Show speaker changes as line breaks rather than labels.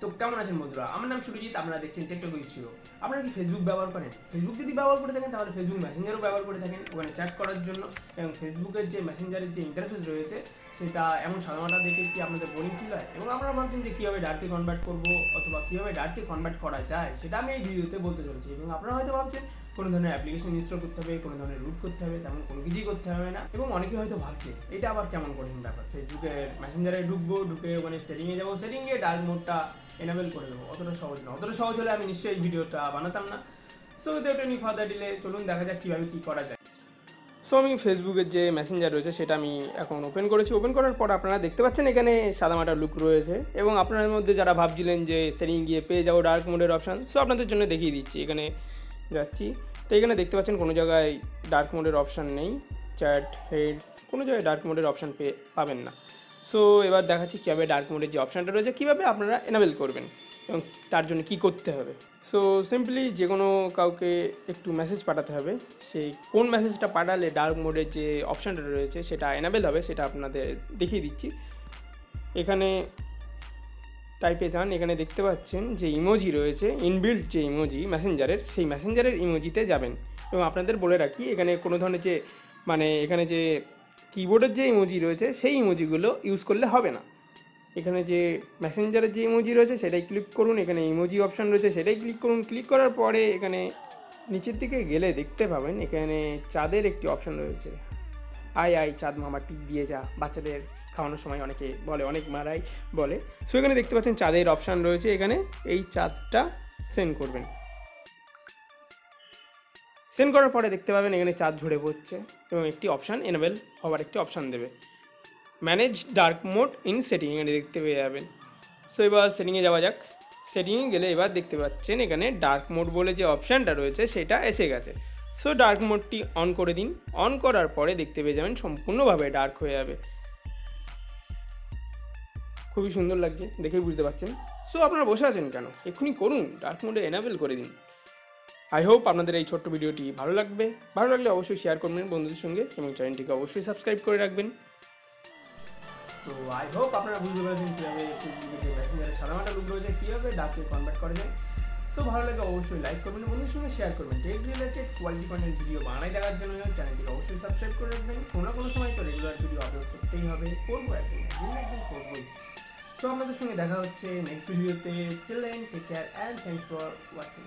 তো কেমন আছেন বন্ধুরা? আমার নাম সুরজিৎ, আপনারা দেখছেন টেকটক ইউসিও আপনারা কি ফেসবুক ব্যবহার করেন? ফেসবুক যদি ব্যবহার করে থাকেন, তাহলে ফেসবুক মেসেঞ্জারও ব্যবহার করে থাকেন ওখানে চ্যাট করার জন্য। এবং ফেসবুকের যে মেসেঞ্জারের যে ইন্টারফেস রয়েছে, সেটা এমন সাধারণটা দেখে কি আপনাদের বোরিং ফিল হয়? এবং আপনারা ভাবছেন যে কীভাবে ডার্কে কনভার্ট করব অথবা কীভাবে ডার্কে কনভার্ট করা যায়, সেটা আমি এই ভিডিওতে বলতে চলেছি। এবং আপনারা হয়তো ভাবছেন কোনো ধরনের অ্যাপ্লিকেশন ইনস্টল করতে হবে, কোনো ধরনের রুট করতে হবে, তেমন কোনো কিছুই করতে হবে না। এবং অনেকে হয়তো ভাবছে, এটা আবার কেমন কঠিন ব্যাপার? ফেসবুকে মেসেঞ্জারে ঢুকবো, ঢুকে ওখানে সেটিংয়ে যাব সেটিংয়ে ডার্ক মোডটা এনাবেল করে দেবো। অতটা সহজ না। অতটা সহজ হলে আমি নিশ্চয়ই ভিডিওটা বানাতাম না। So without any further delay চলুন দেখা যাক কীভাবে কী করা যায়। সো আমি ফেসবুকের যে মেসেঞ্জার রয়েছে, সেটা আমি এখন ওপেন করেছি। ওপেন করার পর আপনারা দেখতে পাচ্ছেন এখানে সাদামাটা লুক রয়েছে এবং আপনাদের মধ্যে যারা ভাবছিলেন যে সেটিং গিয়ে পেয়ে যাব ডার্ক মোডের অপশান সো আপনাদের জন্য দেখিয়ে দিচ্ছি। এখানে যাচ্ছি। তো এখানে দেখতে পাচ্ছেন কোনো জায়গায় ডার্ক মোডের অপশান নেই। চ্যাট হেডস কোনো জায়গায় ডার্ক মোডের অপশান পেয়ে পাবেন না। সো এবার দেখাচ্ছি কীভাবে ডার্ক মোডের যে অপশানটা রয়েছে, কীভাবে আপনারা এনাবেল করবেন এবং তার জন্য কি করতে হবে। সো সিম্পলি যে কোনো কাউকে একটু মেসেজ পাঠাতে হবে। সেই কোন মেসেজটা পাঠালে ডার্ক মোডের যে অপশানটা রয়েছে, সেটা এনাবেল হবে, সেটা আপনাদের দেখিয়ে দিচ্ছি। এখানে টাইপে যান, এখানে দেখতে পাচ্ছেন যে ইমোজি রয়েছে ইনবিল্ট যে ইমোজি মেসেঞ্জারের সেই মেসেঞ্জারের ইমোজিতে যাবেন। এবং আপনাদের বলে রাখি, এখানে কোনো ধরনের যে মানে এখানে যে কিবোর্ডের যে ইমোজি রয়েছে, সেই ইমোজিগুলো ইউজ করলে হবে না। এখানে যে মেসেঞ্জারের যে ইমোজি রয়েছে, সেটাই ক্লিক করুন। এখানে ইমোজি অপশান রয়েছে, সেটাই ক্লিক করুন। ক্লিক করার পরে এখানে নিচের দিকে গেলে দেখতে পাবেন, এখানে চাঁদের একটি অপশান রয়েছে। আয় আয়, চাঁদ মামা টিক দিয়ে যা, বাচ্চাদের খাওয়ানোর সময় অনেকে বলে, অনেক মারাই বলে। সো এখানে দেখতে পাচ্ছেন চাঁদের অপশান রয়েছে। এখানে এই চাঁদটা সেন্ড করবেন। সেন্ড করার পরে দেখতে পাবেন এখানে চাঁদ ঝরে পড়ছে এবং একটি অপশান এনেবেল হওয়ার একটি অপশান দেবে। Manage dark mode in setting এখানে দেখতে পেয়ে যাবেন। সো এবার সেটিংয়ে যাওয়া যাক। সেটিংয়ে গেলে এবার দেখতে পাচ্ছেন এখানে ডার্ক মোড বলে যে অপশানটা রয়েছে, সেটা এসে গেছে। সো ডার্ক মোডটি অন করে দিন। অন করার পরে দেখতে পেয়ে যাবেন সম্পূর্ণভাবে ডার্ক হয়ে যাবে। খুবই সুন্দর লাগছে, দেখেই বুঝতে পারছেন। সো আপনারা বসে আছেন কেন? এক্ষুনি করুন ডার্ক মোডে এনাবেল করে দিন। আই হোপ আপনাদের এই ছোট্ট ভিডিওটি ভালো লাগবে। ভালো লাগলে অবশ্যই শেয়ার করবেন বন্ধুদের সঙ্গে এবং চ্যানেলটিকে অবশ্যই সাবস্ক্রাইব করে রাখবেন। সো আই হোপ আপনারা বুঝতে পেরেছেন কীভাবে ফেসবুকের যে মেসেঞ্জারের সাদামাটা লুক রয়েছে, কীভাবে ডাকে কনভার্ট করা যায়। সো ভালো লাগে অবশ্যই লাইক করবেন, বন্ধুদের সঙ্গে শেয়ার করবেন। Tech related quality content video বানাই দেখার জন্য চ্যানেলটিকে অবশ্যই সাবস্ক্রাইব করে রাখবেন। কোনো কোনো সময় তো রেগুলার ভিডিও আপলোড করতেই হবে। করব একদিন একদিন করবোই। সো আপনাদের সঙ্গে দেখা হচ্ছে নেক্সট ভিডিওতে till then take care and thanks for watching